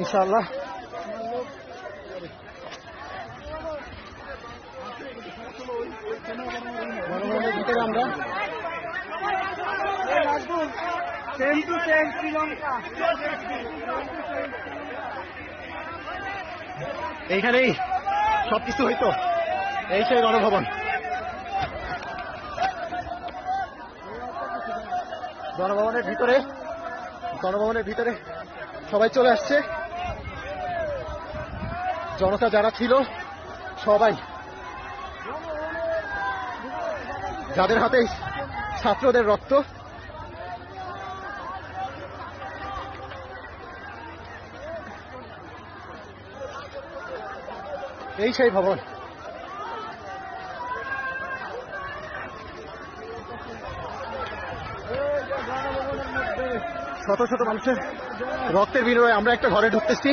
ইনশাআল্লাহ আমরা same to এইখানেই সবকিছু হইতো। এই সেই গণভবন গণভবনের ভিতরে গণভবনের ভিতরে সবাই চলে আসছে। জনতা যারা ছিল, সবাই যাদের হাতে ছাত্রদের রক্ত, এই সেই ভবন। শত শত মানুষের রক্তের বিনিময়ে আমরা একটা ঘরে ঢুকতেছি।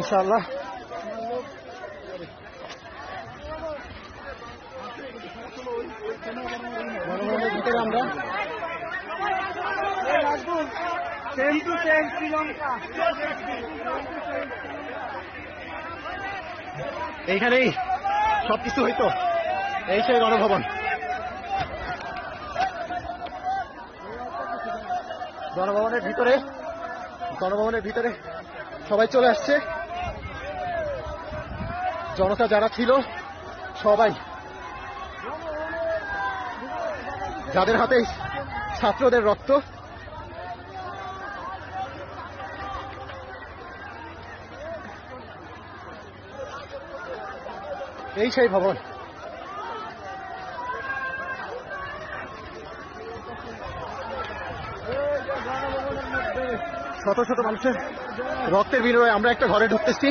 ইনশাআল্লাহ। ভিতরে আমরা। এইখানেই সবকিছু হইতো। এই সেই গণভবন গণভবনের ভিতরে গণভবনের ভিতরে সবাই চলে আসছে। জনতা যারা ছিল, সবাই যাদের হাতে ছাত্রদের রক্ত, এই সেই ভবন। শত শত মানুষের রক্তের বিনিময়ে আমরা একটা ঘরে ঢুকতেছি।